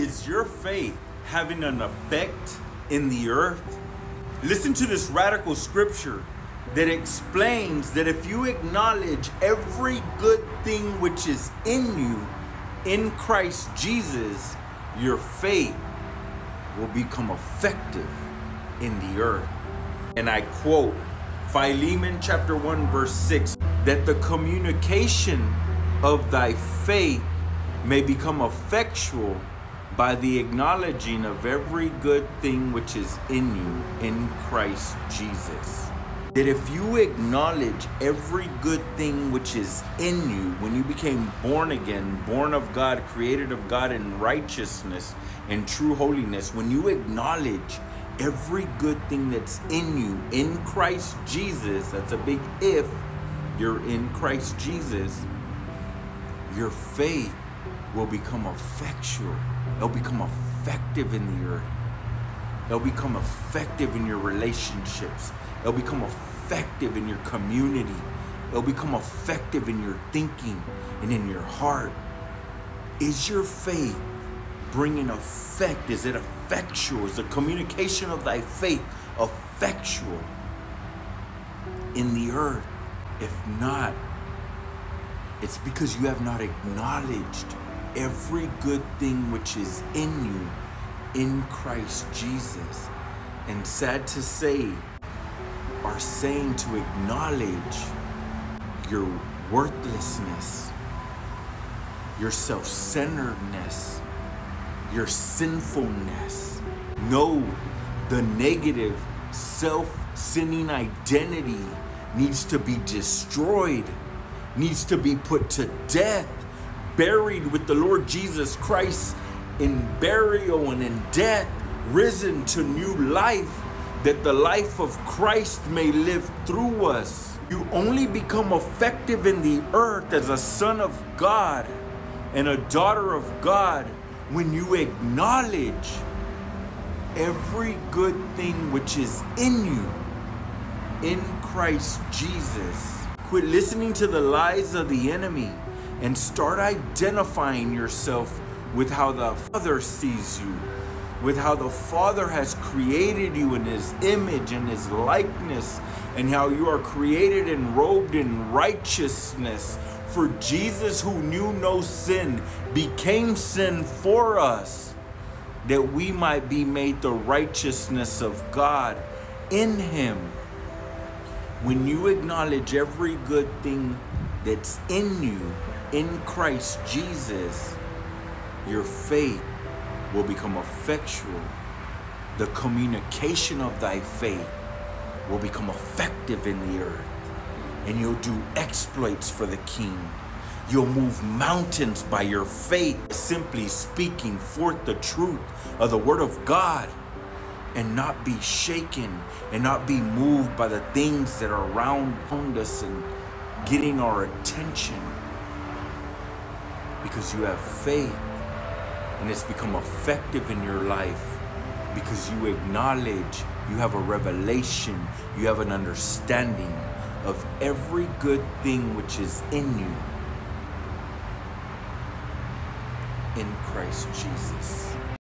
Is your faith having an effect in the earth? Listen to this radical scripture that explains that if you acknowledge every good thing which is in you in Christ Jesus, your faith will become effective in the earth. And I quote Philemon chapter 1 verse 6 that the communication of thy faith may become effectual by the acknowledging of every good thing which is in you in Christ Jesus. That if you acknowledge every good thing which is in you, when you became born again, born of God, created of God in righteousness and true holiness, when you acknowledge every good thing that's in you in Christ Jesus, that's a big if you're in Christ Jesus, your faith will become effectual. It'll become effective in the earth. It'll become effective in your relationships. It'll become effective in your community. It'll become effective in your thinking and in your heart. Is your faith bringing effect? Is it effectual? Is the communication of thy faith effectual in the earth? If not, it's because you have not acknowledged every good thing which is in you in Christ Jesus. And sad to say, are saying to acknowledge your worthlessness, your self centeredness, your sinfulness. No, the negative self sinning identity needs to be destroyed, needs to be put to death, buried with the Lord Jesus Christ in burial and in death, risen to new life, that the life of Christ may live through us. You only become effective in the earth as a son of God and a daughter of God when you acknowledge every good thing which is in you in Christ Jesus. Quit listening to the lies of the enemy and start identifying yourself with how the Father sees you, with how the Father has created you in His image and His likeness, and how you are created and robed in righteousness. For Jesus, who knew no sin, became sin for us, that we might be made the righteousness of God in Him. When you acknowledge every good thing that's in you, in Christ Jesus, your faith will become effectual. The communication of thy faith will become effective in the earth. And you'll do exploits for the King. You'll move mountains by your faith, simply speaking forth the truth of the Word of God and not be shaken and not be moved by the things that are around us and getting our attention because you have faith and it's become effective in your life because you acknowledge you have a revelation you have an understanding of every good thing which is in you in Christ Jesus